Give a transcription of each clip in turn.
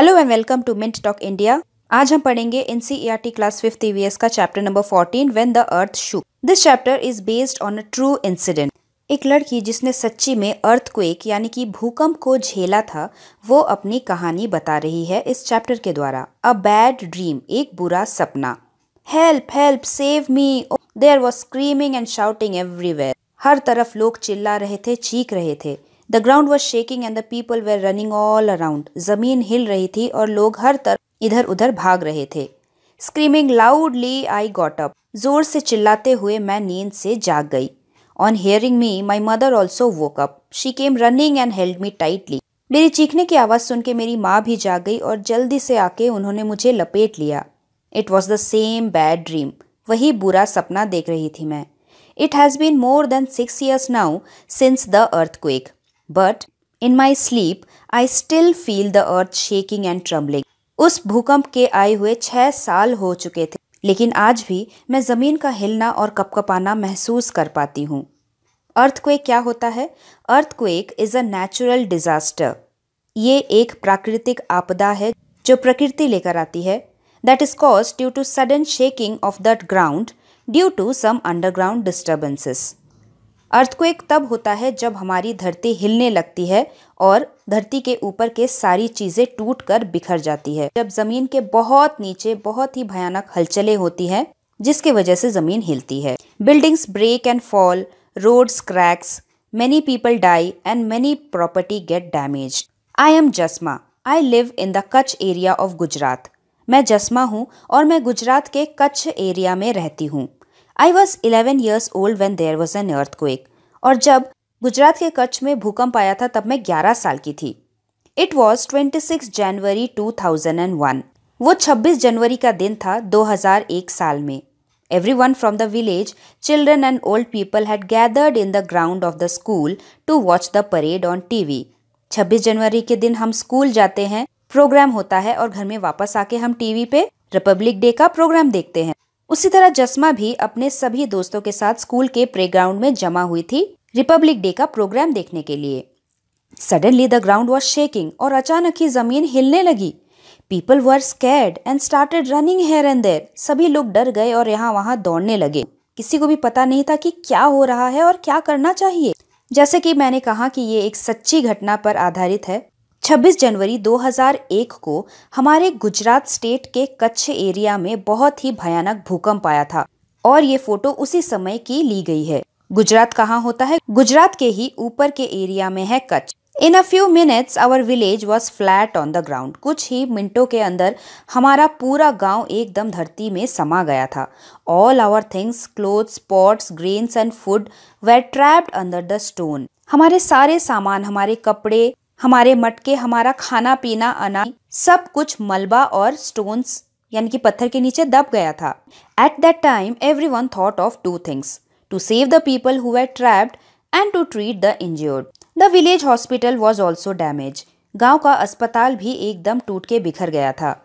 Hello and welcome to Mint Talk India आज हम पढ़ेंगे एन क्लास फिफ्थ ईवीएस का chapter number fourteen when the earth shook this chapter is based on a true incident एक लड़की जिसने सच्ची में अर्थक्वेक यानी कि भूकंप को झेला था, वो अपनी कहानी बता रही है इस चैप्टर के द्वारा. अ बैड ड्रीम एक बुरा सपना. Help help save me there was screaming and shouting everywhere हर तरफ़ लोग चिल्ला रहे थे, चीख रहे थे. The ground was shaking and the people were running all around ज़मीन हिल रही थी और लोग हर तरफ़ इधर उधर भाग रहे थे। Screaming loudly I got up ज़ोर से चिल्लाते हुए मैं नींद से जाग गई। On hearing me my mother also woke up she came running and held me tightly मेरी चीखने की आवाज़ सुन के मेरी माँ भी जाग गई और जल्दी से आके उन्होंने मुझे लपेट लिया। It was the same bad dream वही बुरा सपना देख रही थी मैं। It has been more than six years now since the earthquake but in my sleep I still feel the earth shaking and trembling उस भूकंप के आए हुए छह साल हो चुके थे, लेकिन आज भी मैं ज़मीन का हिलना और कपकपाना महसूस कर पाती हूँ। अर्थक्वेक क्या होता है? Earthquake is a natural disaster ये एक प्राकृतिक आपदा है जो प्रकृति लेकर आती है। That is cause due to sudden shaking of that ground due to some underground disturbances earthquake तब होता है जब हमारी धरती हिलने लगती है और धरती के ऊपर के सारी चीज़ें टूट कर बिखर जाती है। जब ज़मीन के बहुत नीचे बहुत ही भयानक हलचलें होती हैं, जिसके वजह से ज़मीन हिलती है। Buildings break and fall roads cracks many people die and many property get damage I am Jasma I live in the Kutch area of Gujarat मैं जस्मा हूँ और मैं गुजरात के कच्छ एरिया में रहती हूँ। I was eleven years old when there was an earthquake और जब गुजरात के कच्छ में भूकंप आया था, तब मैं ग्यारह साल की थी। It was twenty six January two thousand and one वो छब्बीस जनवरी का दिन था, दो हज़ार एक साल में। Everyone from the village children and old people had gathered in the ground of the school to watch the parade on TV छब्बीस जनवरी के दिन हम स्कूल जाते हैं प्रोग्राम होता है और घर में वापस आके हम टीवी पे रिपब्लिक डे का प्रोग्राम देखते हैं। उसी तरह जस्मा भी अपने सभी दोस्तों के साथ स्कूल के प्लेग्राउंड में जमा हुई थी रिपब्लिक डे का प्रोग्राम देखने के लिए। Suddenly the ground was shaking और अचानक ही ज़मीन हिलने लगी। People were scared and started running here and there सभी लोग डर गए और यहाँ वहाँ दौड़ने लगे। किसी को भी पता नहीं था कि क्या हो रहा है और क्या करना चाहिए। जैसे कि मैंने कहा कि ये एक सच्ची घटना पर आधारित है। 26 जनवरी 2001 को हमारे गुजरात स्टेट के कच्छ एरिया में बहुत ही भयानक भूकंप आया था और ये फ़ोटो उसी समय की ली गई है। गुजरात कहाँ होता है? गुजरात के ही ऊपर के एरिया में है Kutch. In a few minutes our village was flat on the ground कुछ ही मिनटों के अंदर हमारा पूरा गाँव एकदम धरती में समा गया था। All our things clothes pots grains and food were trapped under the stone हमारे सारे सामान, हमारे कपड़े हमारे मटके, हमारा खाना, पीना, अनाज, सब कुछ मलबा और स्टोन्स यानी कि पत्थर के नीचे दब गया था। At that time everyone thought of two things to save the people who trapped and to treat the injured the village hospital was also damage गाँव का अस्पताल भी एकदम टूट के बिखर गया था।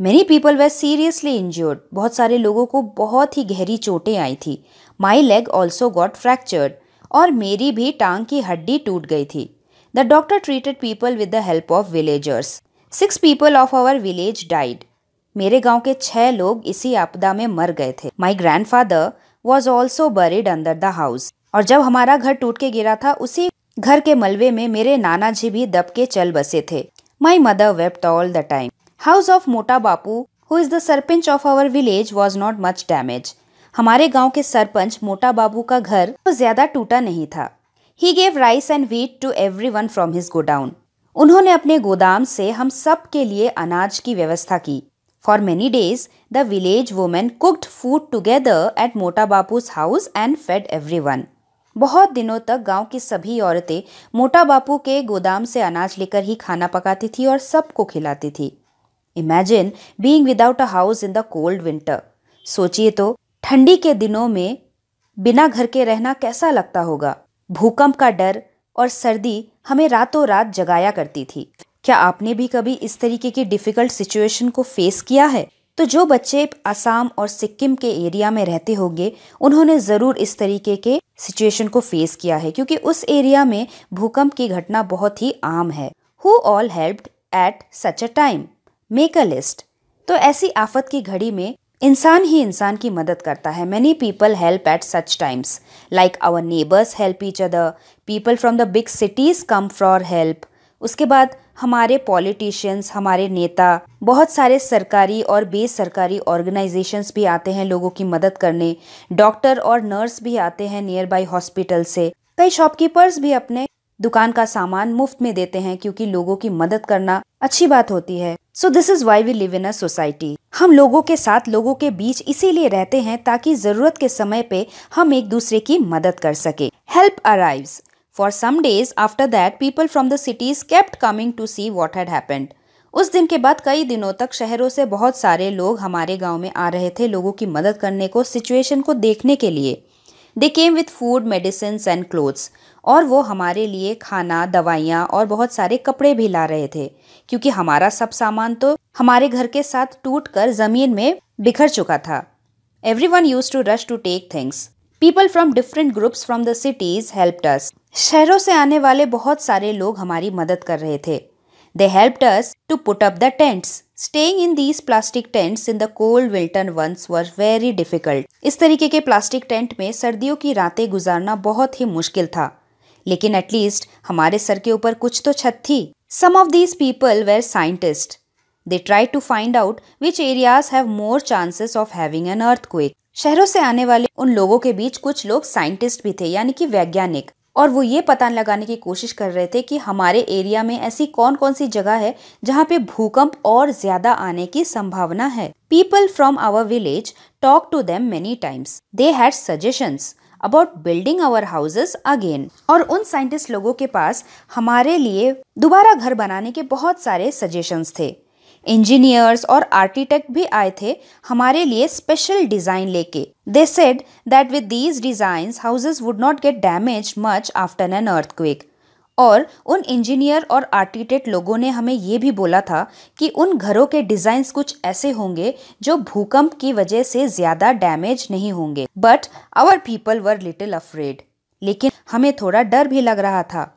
Many people were seriously injured बहुत सारे लोगों को बहुत ही गहरी चोटें आई थी। My leg also got fractured और मेरी भी टांग की हड्डी टूट गई थी। The doctor treated people with the help of villagers. Six people of our village died. मेरे गाँव के छह लोग इसी आपदा में मर गए थे। My grandfather was also buried under the house और जब हमारा घर टूट के गिरा था, उसी घर के मलबे में मेरे नाना जी भी दब के चल बसे थे। My mother wept all the time house of Mota Bapu who is the sarpanch of our village was not much damage हमारे गाँव के सरपंच मोटा बाबू का घर तो ज़्यादा टूटा नहीं था। He gave rice and wheat to everyone from his godown उन्होंने अपने गोदाम से हम सब के लिए अनाज की व्यवस्था की। For many days the village women cooked food together at Mota Bapu's house and fed everyone बहुत दिनों तक गाँव की सभी औरतें मोटा बापू के गोदाम से अनाज लेकर ही खाना पकाती थी और सबको खिलाती थी। Imagine being without a house in the cold winter सोचिए तो ठंडी के दिनों में बिना घर के रहना कैसा लगता होगा? भूकंप का डर और सर्दी हमें रातों रात जगाया करती थी। क्या आपने भी कभी इस तरीके की डिफ़िकल्ट सिचुएशन को फेस किया है? तो जो बच्चे असम और सिक्किम के एरिया में रहते होंगे, उन्होंने ज़रूर इस तरीके के सिचुएशन को फेस किया है, क्योंकि उस एरिया में भूकंप की घटना बहुत ही आम है। Who all helped at such a time make a list तो ऐसी आफत की घड़ी में इंसान ही इंसान की मदद करता है। Many people help at such times like our neighbours help each other people from the big cities come for help उसके बाद हमारे पॉलिटिशियंस हमारे नेता, बहुत सारे सरकारी और बेसरकारी ऑर्गेनाइजेशंस भी आते हैं लोगों की मदद करने। डॉक्टर और नर्स भी आते हैं नियर बाई हॉस्पिटल से। कई शॉपकीपर्स भी अपने दुकान का सामान मुफ़्त में देते हैं क्योंकि लोगों की मदद करना अच्छी बात होती है। So this is why we live in a society हम लोगों के साथ लोगों के बीच इसीलिए रहते हैं ताकि ज़रूरत के समय पे हम एक दूसरे की मदद कर सके। Help arrives for some days after that people from the cities kept coming to see what had happened उस दिन के बाद कई दिनों तक शहरों से बहुत सारे लोग हमारे गाँव में आ रहे थे लोगों की मदद करने को सिचुएशन को देखने के लिए। They came with food medicine and clothes और वो हमारे लिए खाना, दवाइयाँ और बहुत सारे कपड़े भी ला रहे थे। क्योंकि हमारा सब सामान तो हमारे घर के साथ टूट कर ज़मीन में बिखर चुका था। Everyone use to rush to take things people from different groups from the cities help us शहरों से आने वाले बहुत सारे लोग हमारी मदद कर रहे थे। They help us to put up the tents staying in these plastic tents in the cold Wilton once were very difficult इस तरीके के प्लास्टिक टेंट में सर्दियों की रातें गुजारना बहुत ही मुश्किल था। लेकिन एटलीस्ट हमारे सर के ऊपर कुछ तो छत थी। Some of these people were scientist they try to find out which areas have more chances of having an earth शहरों से आने वाले उन लोगों के बीच कुछ लोग साइंटिस्ट भी थे, यानी कि वैज्ञानिक। और वो ये पता लगाने की कोशिश कर रहे थे कि हमारे एरिया में ऐसी कौन कौन सी जगह है जहाँ पे भूकंप और ज़्यादा आने की संभावना है। People from our village talk to them many times they had suggestions about building our houses again और उन साइंटिस्ट लोगों के पास हमारे लिए दोबारा घर बनाने के बहुत सारे सजेशंस थे। इंजीनियर्स और आर्किटेक्ट भी आए थे हमारे लिए स्पेशल डिज़ाइन लेके। They said that with these design houses would not get damage much after an earthquake और उन इंजीनियर और आर्किटेक्ट लोगों ने हमें ये भी बोला था कि उन घरों के डिज़ाइन कुछ ऐसे होंगे जो भूकंप की वजह से ज़्यादा डैमेज नहीं होंगे। But our people were little afraid लेकिन हमें थोड़ा डर भी लग रहा था।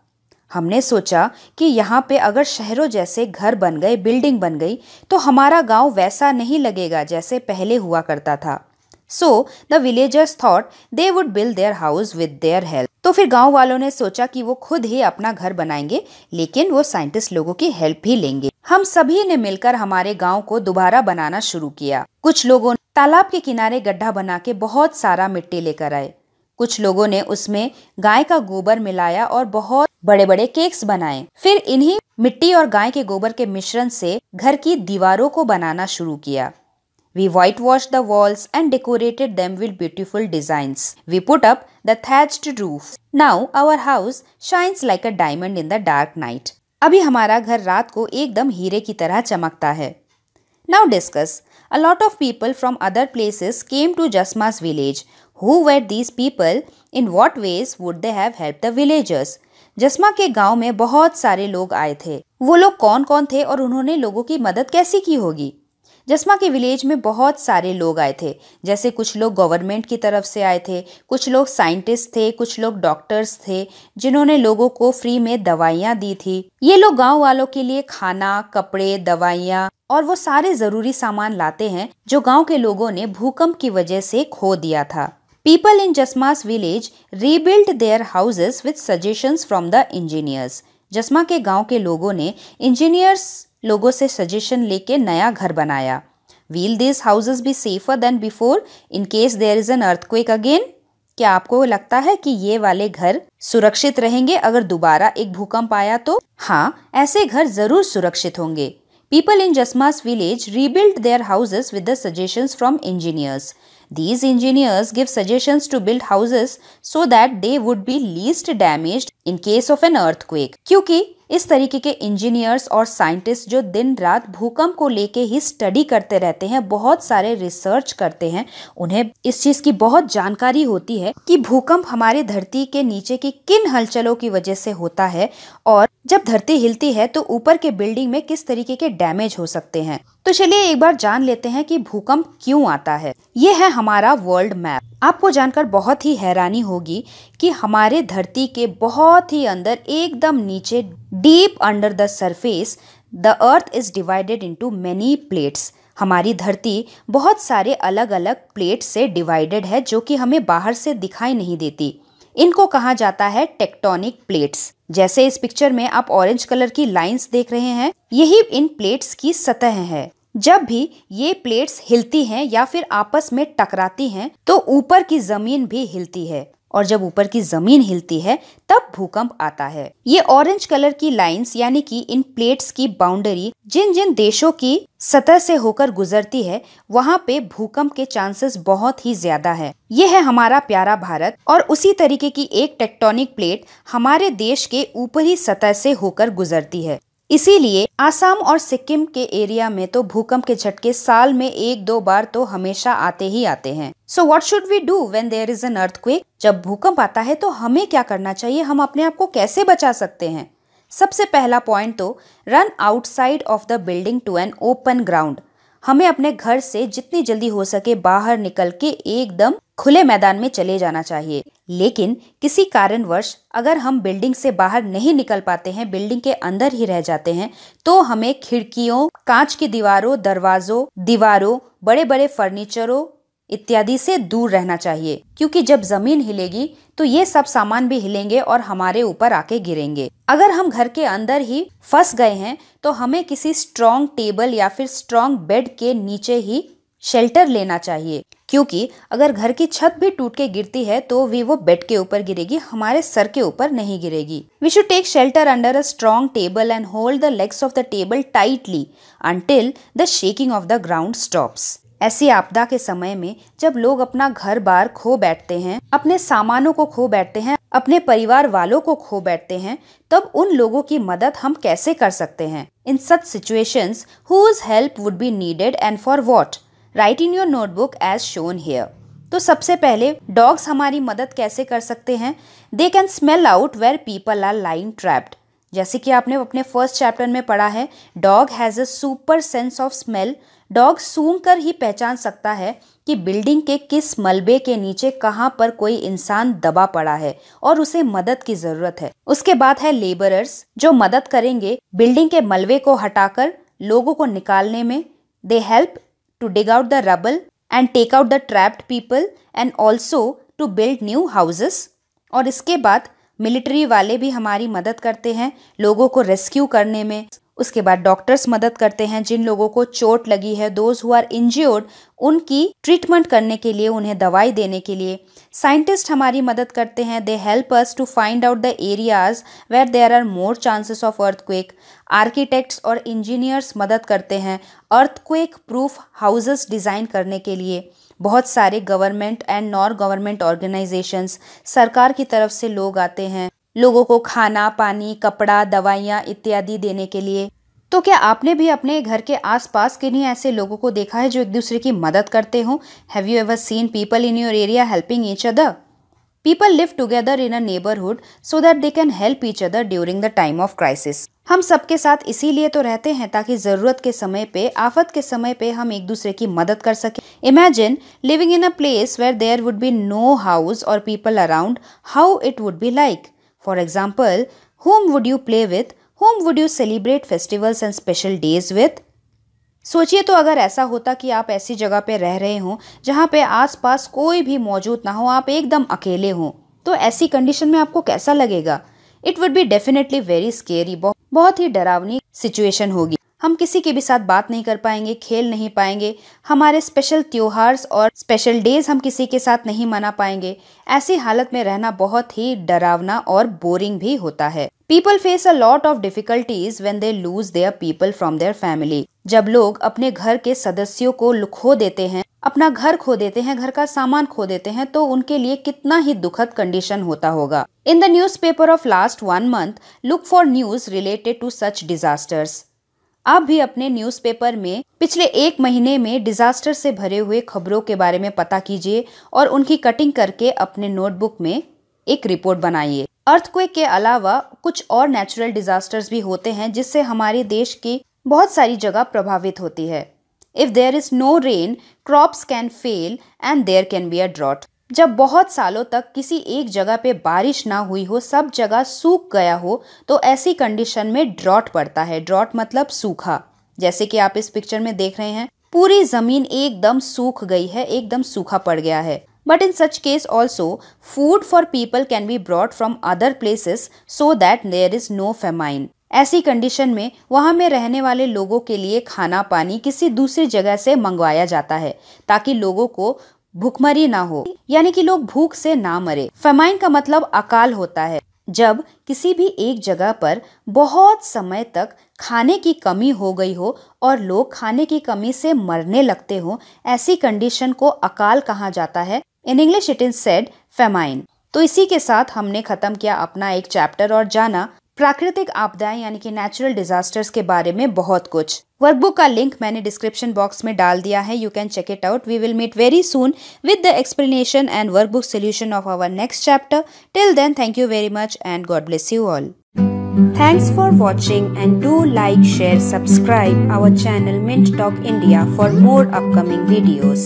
हमने सोचा कि यहाँ पे अगर शहरों जैसे घर बन गए, बिल्डिंग बन गई तो हमारा गाँव वैसा नहीं लगेगा जैसे पहले हुआ करता था। So the villagers thought they would build their house with their help तो फिर गाँव वालों ने सोचा कि वो खुद ही अपना घर बनाएँगे, लेकिन वो साइंटिस्ट लोगों की हेल्प भी लेंगे। हम सभी ने मिलकर हमारे गाँव को दोबारा बनाना शुरू किया। कुछ लोगों तालाब के किनारे गड्ढा बना के बहुत सारा मिट्टी लेकर आए। कुछ लोगों ने उसमें गाय का गोबर मिलाया और बहुत बड़े बड़े केक्स बनाए फिर इन्हीं मिट्टी और गाय के गोबर के मिश्रण से घर की दीवारों को बनाना शुरू किया We whitewashed the walls and decorated them with beautiful designs. We put up the thatched roof. Now our house shines like a diamond in the dark night. अभी हमारा घर रात को एकदम हीरे की तरह चमकता है Now discuss. A lot of people from other places came to Jasma's village. Who were these people in what ways would they have helped the villagers? जसमा के गाँव में बहुत सारे लोग आए थे। वो लोग कौन कौन थे और उन्होंने लोगों की मदद कैसी की होगी? जसमा के विलेज में बहुत सारे लोग आए थे। जैसे कुछ लोग गवर्नमेंट की तरफ़ से आए थे, कुछ लोग साइंटिस्ट थे, कुछ लोग डॉक्टर्स थे, जिन्होंने लोगों को फ्री में दवाइयाँ दी थी। ये लोग गाँव वालों के लिए खाना, कपड़े, दवाइयाँ और वो सारे ज़रूरी सामान लाते हैं, जो गाँव के लोगों ने भूकंप की वजह से खो दिया था। People in Jasma's village rebuild their houses with suggestions from the engineers Jasma के गाँव के लोगों ने इंजीनियर्स लोगों से सजेशन लेके नया घर बनाया। Will this houses be safer than before in case there is an earthquake again क्या आपको लगता है कि ये वाले घर सुरक्षित रहेंगे अगर दोबारा एक भूकंप आया तो? हाँ ऐसे घर ज़रूर सुरक्षित होंगे। People in Jasma's village rebuild their houses with the suggestions from engineers These engineers give suggestions to build houses so that they would be least damaged in case of an earthquake. क्योंकि इस तरीके के engineers और scientist जो दिन रात भूकंप को लेके ही स्टडी करते रहते हैं, बहुत सारे रिसर्च करते हैं, उन्हें इस चीज़ की बहुत जानकारी होती है कि भूकंप हमारे धरती के नीचे की किन हलचलों की वजह से होता है और जब धरती हिलती है तो ऊपर के बिल्डिंग में किस तरीके के डैमेज हो सकते हैं? तो चलिए एक बार जान लेते हैं कि भूकंप क्यों आता है। ये है हमारा वर्ल्ड मैप आपको जानकर बहुत ही हैरानी होगी कि हमारे धरती के बहुत ही अंदर एकदम नीचे deep under the surface the earth is divided into many plates हमारी धरती बहुत सारे अलग अलग प्लेट से डिवाइडेड है जो कि हमें बाहर से दिखाई नहीं देती। इनको कहा जाता है टेक्टोनिक प्लेट्स। जैसे इस पिक्चर में आप ऑरेंज कलर की लाइंस देख रहे हैं, यही इन प्लेट्स की सतह है। जब भी ये प्लेट्स हिलती हैं या फिर आपस में टकराती हैं तो ऊपर की ज़मीन भी हिलती है। और जब ऊपर की ज़मीन हिलती है, तब भूकंप आता है। ये ऑरेंज कलर की लाइंस यानी कि इन प्लेट्स की बाउंड्री जिन जिन देशों की सतह से होकर गुजरती है, वहाँ पे भूकंप के चांसेस बहुत ही ज़्यादा है। ये है हमारा प्यारा भारत और उसी तरीके की एक टेक्टोनिक प्लेट हमारे देश के ऊपरी सतह से होकर गुजरती है। इसीलिए आसाम और सिक्किम के एरिया में तो भूकंप के झटके साल में एक दो बार तो हमेशा आते ही आते हैं। So what should we do when there is an earthquake जब भूकंप आता है तो हमें क्या करना चाहिए? हम अपने आप को कैसे बचा सकते हैं? सबसे पहला पॉइंट तो run outside of the building to an open ground हमें अपने घर से जितनी जल्दी हो सके बाहर निकल के एकदम खुले मैदान में चले जाना चाहिए। लेकिन किसी कारणवश अगर हम बिल्डिंग से बाहर नहीं निकल पाते हैं, बिल्डिंग के अंदर ही रह जाते हैं तो हमें खिड़कियों, कांच की दीवारों, दरवाजों, दीवारों बड़े बड़े फर्नीचरों इत्यादि से दूर रहना चाहिए। क्योंकि जब ज़मीन हिलेगी तो ये सब सामान भी हिलेंगे और हमारे ऊपर आके गिरेंगे। अगर हम घर के अंदर ही फंस गए हैं तो हमें किसी स्ट्रॉन्ग टेबल या फिर स्ट्रॉन्ग बेड के नीचे ही शेल्टर लेना चाहिए। क्योंकि अगर घर की छत भी टूट के गिरती है तो भी वो बेड के ऊपर गिरेगी, हमारे सर के ऊपर नहीं गिरेगी। We should take shelter under a strong table and hold the legs of the table tightly until the shaking of the ground stops ऐसी आपदा के समय में जब लोग अपना घर बार खो बैठते हैं, अपने सामानों को खो बैठते हैं, अपने परिवार वालों को खो बैठते हैं, तब उन लोगों की मदद हम कैसे कर सकते हैं? In such situations whose help would be needed and for what write in your notebook as shown here तो सबसे पहले डॉग्स हमारी मदद कैसे कर सकते हैं? They can smell out where people are lying trapped जैसे कि आपने अपने फ़र्स्ट चैप्टर में पढ़ा है dog has a super sense of smell dog सूंघ कर ही पहचान सकता है कि बिल्डिंग के किस मलबे के नीचे कहाँ पर कोई इंसान दबा पड़ा है और उसे मदद की ज़रूरत है। उसके बाद है लेबरर्स जो मदद करेंगे बिल्डिंग के मलबे को हटाकर, लोगों को निकालने में। They help to dig out the rubble and take out the trapped people and also to build new houses और इसके बाद मिलिट्री वाले भी हमारी मदद करते हैं लोगों को रेस्क्यू करने में उसके बाद डॉक्टर्स मदद करते हैं जिन लोगों को चोट लगी है दोज हु आर इंज्योर्ड उनकी ट्रीटमेंट करने के लिए, उन्हें दवाई देने के लिए। साइंटिस्ट हमारी मदद करते हैं। They help us to find out the areas where there are more chances of earthquake architects और इंजीनियर्स मदद करते हैं अर्थक्वेक प्रूफ हाउसेस डिज़ाइन करने के लिए। बहुत सारे government and non government organisations सरकार की तरफ़ से लोग आते हैं। लोगों को खाना, पानी, कपड़ा, दवाइयाँ इत्यादि देने के लिए। तो क्या आपने भी अपने घर के आसपास किन्हीं ऐसे लोगों को देखा है जो एक दूसरे की मदद करते हो? Have you ever seen people in your area helping each other people live together in a neighbourhood so that they can help each other during the time of crisis हम सबके साथ इसीलिए तो रहते हैं ताकि ज़रूरत के समय पे, आफत के समय पे हम एक दूसरे की मदद कर सके। Imagine living in a place where there would be no house और people around how it would be like For example, whom would you play with? Whom would you celebrate festivals and special days with? सोचिए तो अगर ऐसा होता कि आप ऐसी जगह पे रह रहे हो जहाँ पे आसपास कोई भी मौजूद ना हो आप एकदम अकेले हों तो ऐसी कंडीशन में आपको कैसा लगेगा it would be definitely very scary बहुत ही डरावनी सिचुएशन होगी हम किसी के भी साथ बात नहीं कर पाएँगे, खेल नहीं पाएँगे, हमारे स्पेशल त्योहार्स और स्पेशल डेज़ हम किसी के साथ नहीं मना पाएँगे। ऐसी हालत में रहना बहुत ही डरावना और बोरिंग भी होता है। People face a lot of difficulties when they lose their people from their family जब लोग अपने घर के सदस्यों को खो देते हैं, अपना घर खो देते हैं, घर का सामान खो देते हैं तो उनके लिए कितना ही दुखद कंडीशन होता होगा। In the newspaper of last one month look for news related to such disasters आप भी अपने न्यूज़पेपर में पिछले एक महीने में डिजास्टर से भरे हुए खबरों के बारे में पता कीजिए और उनकी कटिंग करके अपने नोटबुक में एक रिपोर्ट बनाइए। अर्थक्वेक के अलावा कुछ और नेचुरल डिजास्टर्स भी होते हैं जिससे हमारे देश की बहुत सारी जगह प्रभावित होती है। If there is no rain crops can fail and there can be a drought जब बहुत सालों तक किसी एक जगह पे बारिश ना हुई हो, सब जगह सूख गया हो तो ऐसी कंडीशन में ड्रॉट पड़ता है। ड्रॉट मतलब सूखा। जैसे कि आप इस पिक्चर में देख रहे हैं, पूरी ज़मीन एकदम सूख गई है, एकदम सूखा पड़ गया है। But in such case also food for people can be brought from other places so that there is no famine ऐसी कंडीशन में वहाँ में रहने वाले लोगों के लिए खाना पानी किसी दूसरी जगह से मंगवाया जाता है, ताकि लोगों को भूखमरी ना हो, यानी कि लोग भूख से ना मरे। फेमाइन का मतलब अकाल होता है, जब किसी भी एक जगह पर बहुत समय तक खाने की कमी हो गई हो और लोग खाने की कमी से मरने लगते हो, ऐसी कंडीशन को अकाल कहा जाता है। In English it is said famine तो इसी के साथ हमने खत्म किया अपना एक चैप्टर और जाना। प्राकृतिक आपदाएँ यानी कि नेचुरल डिजास्टर्स के बारे में बहुत कुछ। वर्कबुक का लिंक मैंने डिस्क्रिप्शन बॉक्स में डाल दिया है you can check it out we will meet very soon with the explanation and workbook solution of our next chapter till then thank you very much and God bless you all Thanks for watching and do like, share, subscribe our channel Mint Talk India for more upcoming videos.